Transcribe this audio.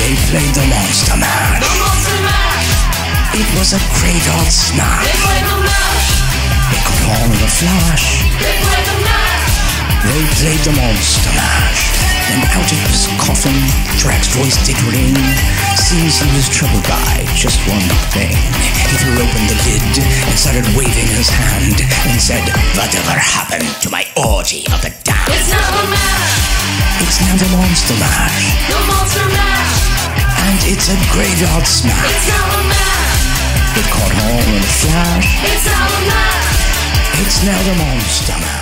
They played the Monster Mash. The Monster Mash. It was a great old smash. They played the mash. They caught on in a flash. They played the mash. They played the Monster Mash. And out of his coffin, Drac's voice did ring. Seems he was troubled by just one thing. He threw open the lid and started waving his hand and said, Whatever happened to my orgy of the damned? It's now the mash. It's now the Monster Mash. A graveyard smash. It's now the mash. It caught on in a flash. It's now the mash. It's now the Monster Mash.